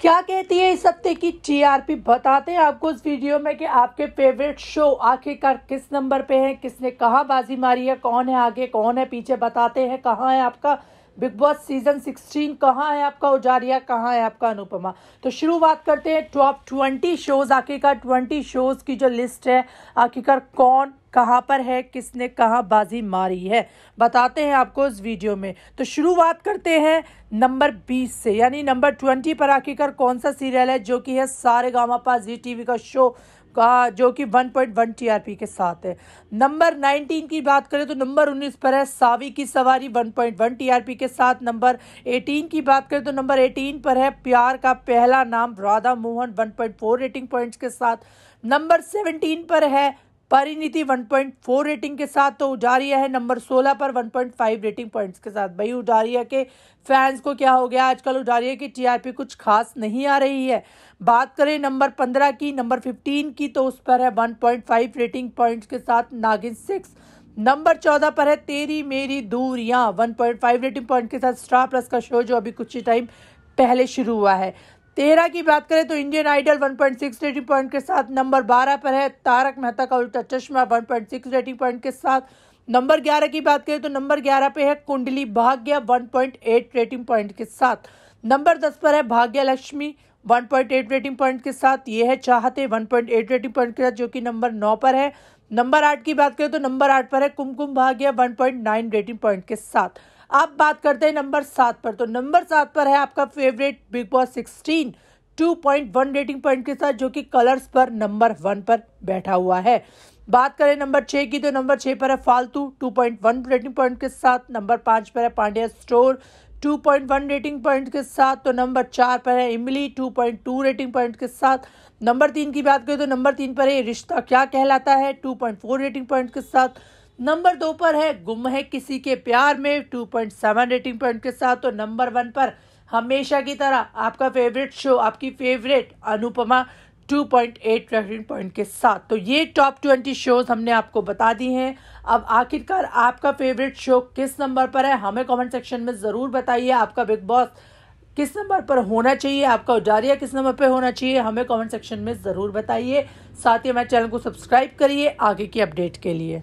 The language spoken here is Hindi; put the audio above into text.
क्या कहती है इस हफ़्ते की टीआरपी? बताते हैं आपको इस वीडियो में कि आपके फेवरेट शो आखिरकार किस नंबर पे है, किसने कहा बाजी मारी है, कौन है आगे, कौन है पीछे, बताते हैं कहाँ है आपका बिग बॉस सीज़न 16 कहाँ है आपका उजारिया, कहाँ है आपका अनुपमा? तो शुरुआत करते हैं टॉप 20 शोज़, आखिरकार 20 शोज़ की जो लिस्ट है, आखिरकार कौन कहाँ पर है, किसने कहाँ बाजी मारी है? बताते हैं आपको इस वीडियो में। तो शुरुआत करते हैं नंबर 20 से, यानी नंबर 20 पर आखिरकार कौन सा सीरियल है जो कि है सारे गामा पास जी टीवी का शो का, जो कि 1.1 टीआरपी के साथ है। नंबर 19 की बात करें तो नंबर 19 पर है, सावी की सवारी 1.1 टीआरपी के साथ। नंबर 18 की बात करें तो नंबर 18 पर है, प्यार का पहला नाम राधा मोहन 1.4 रेटिंग पॉइंट्स के साथ। नंबर 17 पर है परिनीति 1.4 रेटिंग के साथ तो उजारिया है नंबर 16 पर 1.5 रेटिंग पॉइंट्स के साथ। भाई उजारिया के फैंस को क्या हो गया? आजकल उजारिया की टीआरपी कुछ खास नहीं आ रही है। बात करें नंबर 15 की, नंबर 15 की तो उस पर है 1.5 रेटिंग पॉइंट्स के साथ नागिन सिक्स। नंबर चौदह पर है तेरी मेरी दूरियाँ 1.5 रेटिंग पॉइंट के साथ स्टार प्लस का शो जो अभी कुछ ही टाइम पहले शुरू हुआ है। तेरह की बात करें तो इंडियन आइडल 1.6 रेटिंग पॉइंट के साथ नंबर बारह पर है। तारक मेहता का उल्टा चश्मा 1.6 रेटिंग पॉइंट के साथ। नंबर ग्यारह की बात करें तो नंबर ग्यारह पे है कुंडली भाग्य 1.8 रेटिंग पॉइंट के साथ। नंबर दस पर है भाग्य लक्ष्मी 1.8 रेटिंग पॉइंट के साथ। ये है चाहते 1.8 रेटिंग पॉइंट के साथ, जो कि नंबर नौ पर है। नंबर आठ की बात करें तो नंबर आठ पर है कुमकुम भाग्य 1.9 रेटिंग पॉइंट के साथ। अब बात करते हैं नंबर सात पर। तो नंबर सात पर है आपका favourite Bigg Boss sixteen two point one rating point के साथ, जो कि कलर्स पर नंबर वन पर बैठा हुआ है। बात करें नंबर छः की तो नंबर छः पर है Faltu two point one rating point के साथ, नंबर पाँच पर है Pandya store two point one rating point के साथ तो नंबर चार पर है Imlie two point two rating point के साथ। नंबर तीन की बात करें तो नंबर तीन पर है Rishta Kya Kehlata Hai two point four rating point के साथ। नंबर दो पर है, गुम है Kisi Ke Pyaar Mein two point seven rating point के साथ तो नंबर वन पर हमेशा की तरह आपका फेवरेट शो आपकी फेवरेट अनुपमा 2.8 रेटिंग पॉइंट के साथ। तो ये टॉप 20 शोज़ हमने आपको बता दी हैं। अब आखिरकार आपका फेवरेट शो किस नंबर पर है, हमें कमेंट सेक्शन में ज़रूर बताइए। आपका बिग बॉस किस नंबर पर होना चाहिए, आपका उजारिया किस नंबर पर होना चाहिए, हमें कमेंट सेक्शन में ज़रूर बताइए। साथ ही हमारे चैनल को सब्सक्राइब करिए आगे की अपडेट के लिए।